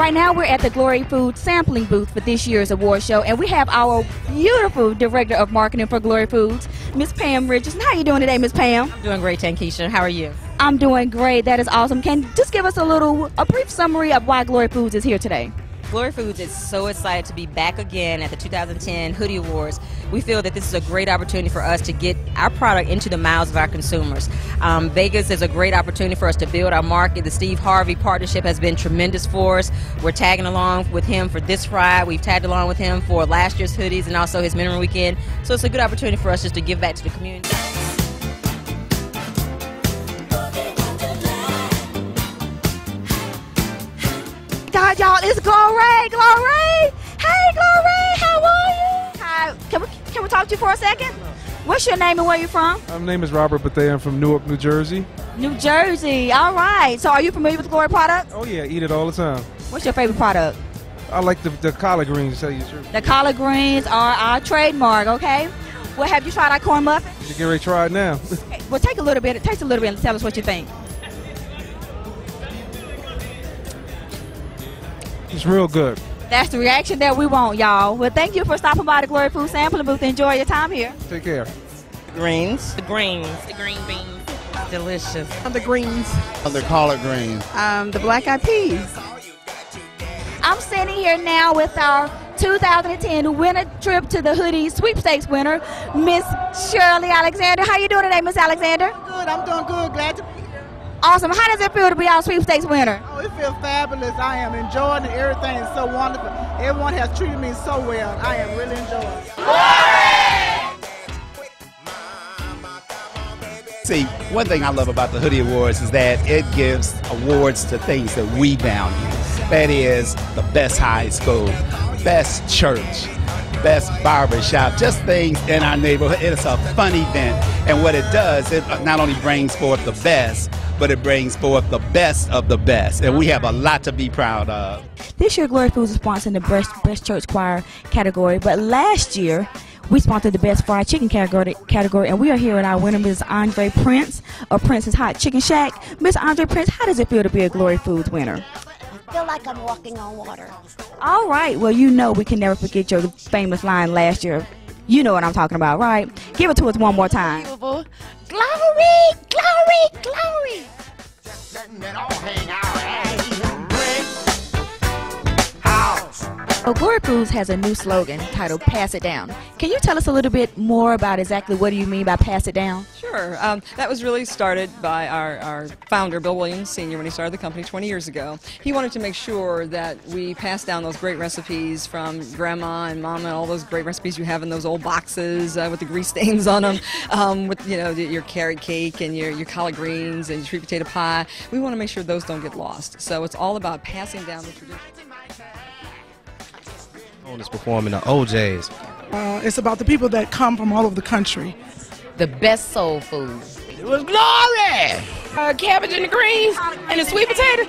Right now, we're at the Glory Food sampling booth for this year's award show, and we have our beautiful director of marketing for Glory Foods, Miss Pam Richardson. How are you doing today, Miss Pam? I'm doing great, Tankeisha. How are you? I'm doing great. That is awesome. Can you just give us a little, a brief summary of why Glory Foods is here today? Glory Foods is so excited to be back again at the 2010 Hoodie Awards. We feel that this is a great opportunity for us to get our product into the mouths of our consumers. Um, Vegas is a great opportunity for us to build our market. The Steve Harvey partnership has been tremendous for us. We're tagging along with him for this ride. We've tagged along with him for last year's hoodies and also his Mineral Weekend. So it's a good opportunity for us just to give back to the community. Y'all, it's Glory, Glory. Hey, Glory, how are you? Hi. Can we can we talk to you for a second? What's your name and where you from? My name is Robert Bethea. I'm from Newark, New Jersey. New Jersey. All right. So, are you familiar with the Glory product? Oh yeah, eat it all the time. What's your favorite product? I like the, the collard greens. To tell you the truth. The collard greens are our trademark. Okay. Well, have you tried our corn muffin? You get ready to try it now. Well, take a little bit. Taste a little bit and tell us what you think. It's real good. That's the reaction that we want, y'all. Well, thank you for stopping by the Glory Food Sampling Booth. Enjoy your time here. Take care. greens. The greens, the green beans. Delicious. And the greens. And the collard greens. Um, the black eyed peas. I'm sitting here now with our 2010 winner trip to the hoodie sweepstakes winner, Miss Shirley Alexander. How you doing today, Miss Alexander? Good, I'm doing good. Glad to be here. Awesome. How does it feel to be our sweepstakes winner? Oh, it feels fabulous. I am enjoying it. Everything is so wonderful. Everyone has treated me so well. I am really enjoying it. See, one thing I love about the Hoodie Awards is that it gives awards to things that we value. That is the best high school, best church, best barbershop, just things in our neighborhood. It's a fun event. And what it does, it uh, not only brings forth the best, but it brings forth the best of the best. And we have a lot to be proud of. This year, Glory Foods is sponsoring the best, best church choir category, but last year, we sponsored the best fried chicken category, category, and we are here with our winner, Ms. Andre Prince of Prince's Hot Chicken Shack. Miss Andre Prince, how does it feel to be a Glory Foods winner? I feel like I'm walking on water. All right. Well, you know we can never forget your famous line last year. You know what I'm talking about, right? Give it to us one more time. Glory, glory, glory. So Glory Foods has a new slogan titled "Pass It Down." Can you tell us a little bit more about exactly what do you mean by "Pass It Down"? Sure. Um, that was really started by our, our founder, Bill Williams Sr., when he started the company 20 years ago. He wanted to make sure that we pass down those great recipes from grandma and mama and all those great recipes you have in those old boxes uh, with the grease stains on them, um, with you know your carrot cake and your, your collard greens and your sweet potato pie. We want to make sure those don't get lost. So it's all about passing down the tradition. is performing the O'Jays. Uh, it's about the people that come from all over the country. The best soul food. It was glory! Uh, cabbage and the greens and the sweet potato.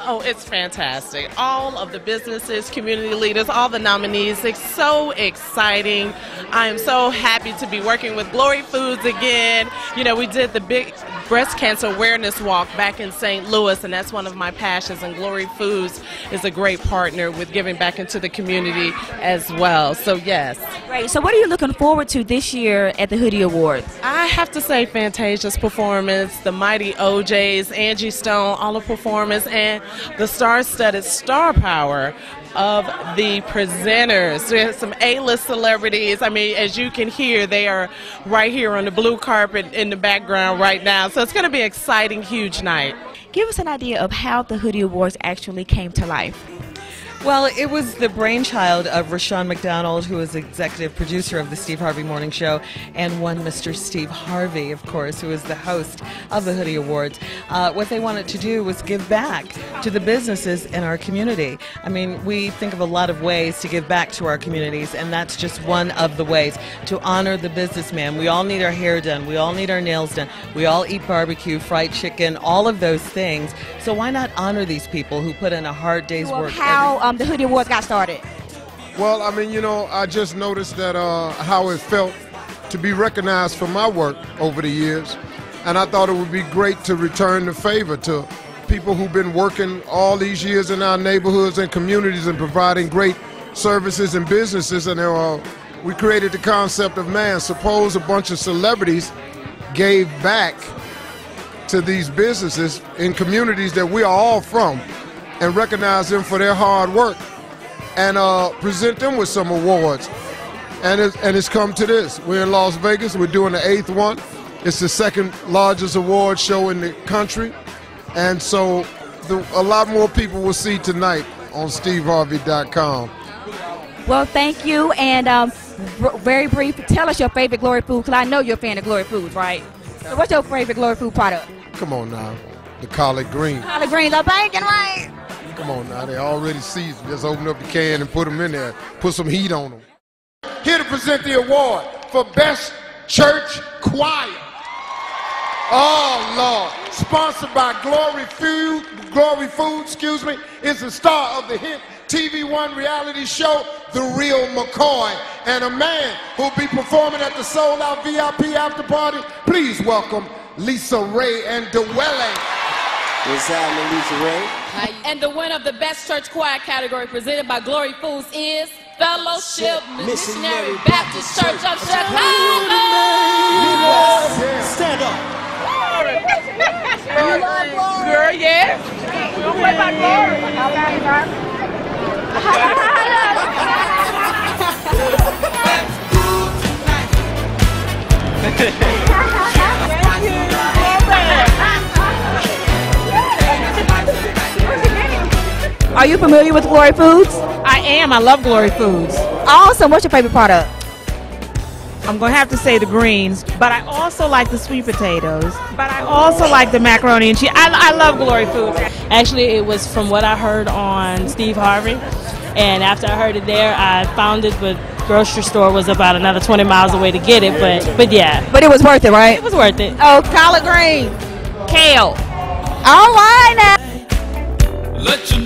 Oh, it's fantastic. All of the businesses, community leaders, all the nominees, it's so exciting. I am so happy to be working with Glory Foods again. You know, we did the big breast cancer awareness walk back in St. Louis, and that's one of my passions. And Glory Foods is a great partner with giving back into the community as well. So, yes. Great. So what are you looking forward to this year at the Hoodie Awards? I have to say, Fantasia's performance, the mighty O'Jays, Angie Stone, all the performance, and the star-studded star power of the presenters. There's some A-list celebrities. I mean, as you can hear, they are right here on the blue carpet in the background right now. So it's going to be an exciting, huge night. Give us an idea of how the Hoodie Awards actually came to life. Well, it was the brainchild of Rushion McDonald, who is executive producer of the Steve Harvey Morning Show, and one Mr. Steve Harvey, of course, who is the host of the Hoodie Awards. Uh, what they wanted to do was give back to the businesses in our community. I mean, we think of a lot of ways to give back to our communities, and that's just one of the ways to honor the businessman. We all need our hair done, we all need our nails done, we all eat barbecue, fried chicken, all of those things. So why not honor these people who put in a hard day's Well, work? how um, the Hoodie Awards got started. Well, I mean, you know, I just noticed that uh, how it felt to be recognized for my work over the years, and I thought it would be great to return the favor to people who've been working all these years in our neighborhoods and communities and providing great services and businesses. And uh, we created the concept of man. Suppose a bunch of celebrities gave back to these businesses in communities that we are all from and recognize them for their hard work and uh, present them with some awards. And it's, and it's come to this. We're in Las Vegas. We're doing the eighth one. It's the second largest award show in the country. And so the, a lot more people will see tonight on steveharvey.com. Well, thank you. And um, very brief, tell us your favorite Glory food, because I know you're a fan of Glory Foods, right? So what's your favorite Glory food product? Come on now. The collard green. Collard greens are bacon, right? Come on now. They already seasoned. Just open up the can and put them in there. Put some heat on them. Here to present the award for Best Church Choir. Oh Lord! Sponsored by Glory Food, Glory Food, excuse me, is the star of the hit TV One reality show, The Real McCoy, and a man who'll be performing at the Sold Out VIP after party. Please welcome LisaRaye and Dwele. What's happening, LisaRaye? And the winner of the Best Church Choir category presented by Glory Foods is Fellowship Missionary Baptist Church of Chicago. Stand up. You? Girl, yes. We don't play by glory. Are you familiar with Glory Foods? I am. I love Glory Foods. Awesome. What's your favorite product? I'm going to have to say the greens, but I also like the sweet potatoes. But I also like the macaroni and cheese. I, I love Glory Foods. Actually, it was from what I heard on Steve Harvey. And after I heard it there, I found it, but grocery store was about another 20 miles away to get it. But but yeah. But it was worth it, right? It was worth it. Oh, collard green. Kale. All right now. Let you